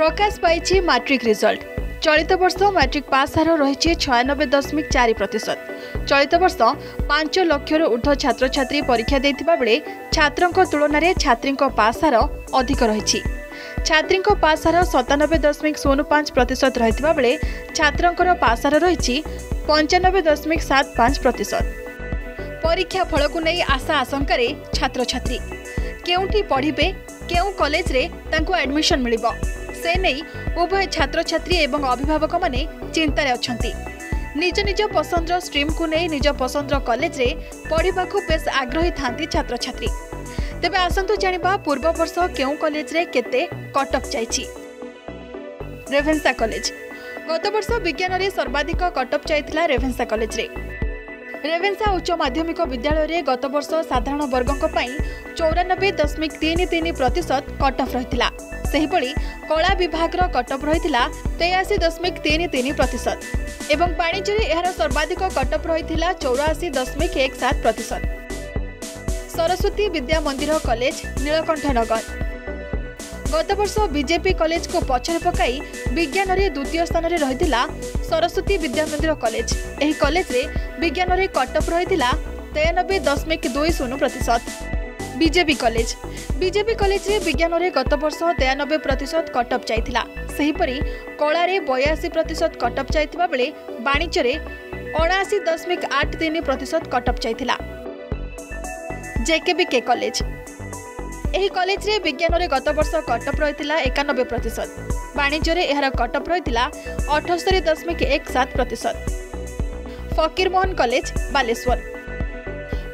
প্রকাশ পাইছে matric result চলিত বর্ষ ম্যাট্রিক পাস হার রয়েছে ছয়ানবে দশমিক চারি প্রতিশত চলিত বর্ষ পাঁচ লক্ষর ঊর্ধ্ব ছাত্রছাত্রী পরীক্ষা দেওয়া বেড়ে ছাত্রଙ୍କ তুলনার ছাত্রী পাস হার অধিক রয়েছে ছাত্রী পাস হার সতানবে দশমিক শূন্য পাঁচ প্রতিশত রয়েছে ছাত্রঙ্কর পাস হার রয়েছে পঞ্চানবে দশমিক সাত পাঁচ প্রতিশত পরীক্ষা ফলক নেই আশা আশঙ্কার ছাত্রছাত্রী কেউটি পড়বে কেউ কলেজে তাঁকু আডমিশন মিলব ସେ ନେଇ ଉଭୟ ଛାତ୍ରଛାତ୍ରୀ ଏବଂ ଅଭିଭାବକମାନେ ଚିନ୍ତାରେ ଅଛନ୍ତି ନିଜ ନିଜ ପସନ୍ଦର ଷ୍ଟ୍ରିମ୍କୁ ନେଇ ନିଜ ପସନ୍ଦର କଲେଜରେ ପଢ଼ିବାକୁ ବେଶ୍ ଆଗ୍ରହୀ ଥାନ୍ତି ଛାତ୍ରଛାତ୍ରୀ ତେବେ ଆସନ୍ତୁ ଜାଣିବା ପୂର୍ବ ବର୍ଷ କେଉଁ କଲେଜରେ କେତେ କଟକ ଯାଇଛି ରେଭେନ୍ସା କଲେଜ ଗତବର୍ଷ ବିଜ୍ଞାନରେ ସର୍ବାଧିକ କଟକ ଯାଇଥିଲା ରେଭେନ୍ସା କଲେଜରେ ରେଭେନ୍ସା ଉଚ୍ଚ ମାଧ୍ୟମିକ ବିଦ୍ୟାଳୟରେ ଗତବର୍ଷ ସାଧାରଣ ବର୍ଗଙ୍କ ପାଇଁ ଚଉରାନବେ ଦଶମିକ ତିନି ତିନି ପ୍ରତିଶତ କଟଅଫ୍ ରହିଥିଲା সেইপড়ি কলা বিভাগৰ কাটঅফ ৰৈছিল 83.33% আৰু বাণিজ্যৰ ইয়াৰৰ सर्वाधिक কাটঅফ ৰৈছিল 84.17% सरस्वती विद्या মণ্ডলী কলেজ নীলকণ্ঠ নগৰ গত বছৰ বিজেপি কলেজক পিছৰ পকাই বিজ্ঞানৰ দ্বিতীয় স্থানত ৰৈছিল सरस्वती विद्या মণ্ডলী কলেজ এই কলেজৰে বিজ্ঞানৰ কাটঅফ ৰৈছিল 91.20% ବିଜେପି କଲେଜ ବିଜେପି କଲେଜରେ ବିଜ୍ଞାନରେ ଗତ ବର୍ଷ ତେୟାନବେ ପ୍ରତିଶତ କଟଅଫ୍ ଯାଇଥିଲା ସେହିପରି କଳାରେ ବୟାଅଶୀ ପ୍ରତିଶତ କଟଅଫ୍ ଯାଇଥିବା ବେଳେ ବାଣିଜ୍ୟରେ ଅଣାଅଶୀ ଦଶମିକ ଆଠ ତିନି ପ୍ରତିଶତ କଟଅଫ୍ ଯାଇଥିଲା ଜେକେବିକେ କଲେଜ ଏହି କଲେଜରେ ବିଜ୍ଞାନରେ ଗତ ବର୍ଷ କଟଅଫ୍ ରହିଥିଲା ଏକାନବେ ପ୍ରତିଶତ ବାଣିଜ୍ୟରେ ଏହାର କଟଅଫ୍ ରହିଥିଲା ଅଠସ୍ତରୀ ଦଶମିକ ଏକ ସାତ ପ୍ରତିଶତ ଫକୀରମୋହନ କଲେଜ ବାଲେଶ୍ୱର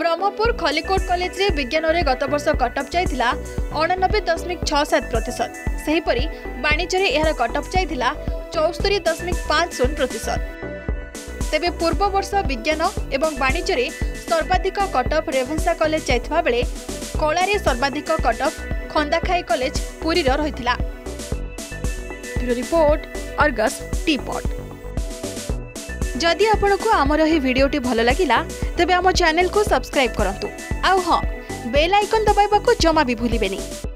ବ୍ରହ୍ମପୁର ଖଲିକୋଟ କଲେଜରେ ବିଜ୍ଞାନରେ ଗତବର୍ଷ କଟଅଫ୍ ଯାଇଥିଲା ଅଣାନବେ ଦଶମିକ ଛଅ ସାତ ପ୍ରତିଶତ ସେହିପରି ବାଣିଜ୍ୟରେ ଏହାର କଟଅଫ୍ ଯାଇଥିଲା ଚଉସ୍ତରୀ ଦଶମିକ ପାଞ୍ଚ ଶୂନ ପ୍ରତିଶତ ତେବେ ପୂର୍ବ ବର୍ଷ ବିଜ୍ଞାନ ଏବଂ ବାଣିଜ୍ୟରେ ସର୍ବାଧିକ କଟଅଫ୍ ରେଭେନ୍ସା କଲେଜ ଯାଇଥିବା ବେଳେ କଳାରେ ସର୍ବାଧିକ କଟଅଫ୍ ଖନ୍ଦାଖାଇ କଲେଜ ପୁରୀର ରହିଥିଲା ରିପୋର୍ଟ ଅର୍ଗସ୍ ଟିପଟ୍ যদি ଆପଣଙ୍କୁ ଆମର ଏହି ଭିଡ଼ିଓଟି ଭଲ ଲାଗିଲା ତେବେ ଆମ ଚ୍ୟାନେଲକୁ ସବସ୍କ୍ରାଇବ୍ କରନ୍ତୁ ଆଉ ହଁ ବେଲ୍ ଆଇକନ୍ ଦବାଇବାକୁ ଜମା ବି ଭୁଲିବେନି